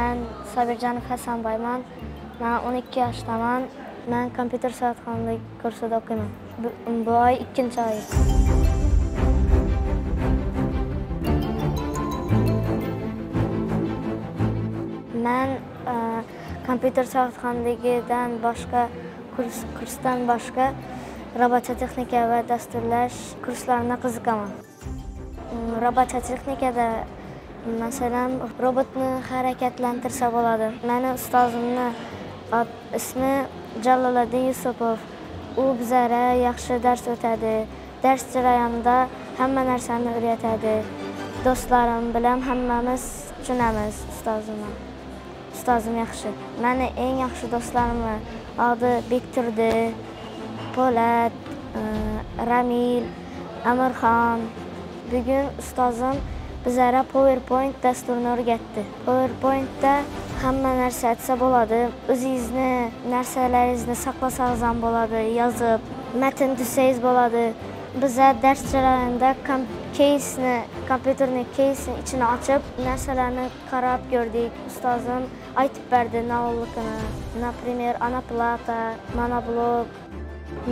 Men sobirjanov hasanboyman Men 12 yoshdaman Men kompyuter savodxonlik kursida o'qiyman bu oy 2-oy. Men kompyuter savodxonligidan boshqa kurs kursdan boshqa robototexnika va dasturlash kurslarini qiziqaman robototexnikada masalan robotni harakatlantirsa bo'ladi. Mani ustozimni ismi jaloliddin yusupov. U bizlarga yaxshi dars o'tadi. Dars jarayonida hamma narsani o'rgatadi. Do'stlarim bilan hammamiz tushunamiz ustozimni. Ustozim yaxshi. Mani eng yaxshi do'stlarimni odi bekturdi po'lat e, ramil amirxon. Bugun ustozim bizlarga powerpoint dasturini o'rgatdi powerpointda hamma narsa aytsa bo'ladi o'zingizni narsalaringizni saqlasangiz ham bo'ladi yozib matn tuzsangiz bo'ladi biza dars jarayonida kom- keysni kompyuterni keysni ichini ochib narsalarni qarab ko'rdik ustozim aytib berdi noutbukini например ana plata monoblok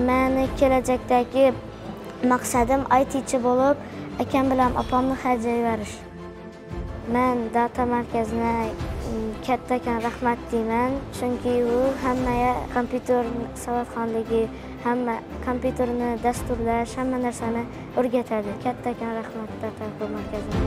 mani kelajakdagi maqsadim aytichi bo'lib akam bilan opamni yuborish. man data markazini mm, kattakon rahmat deyman. Chunki u hammaga kompyuter savodxonligi hamma kompyuterni dasturlash hamma narsani o'rgatadi. Kattakon rahmat data markazi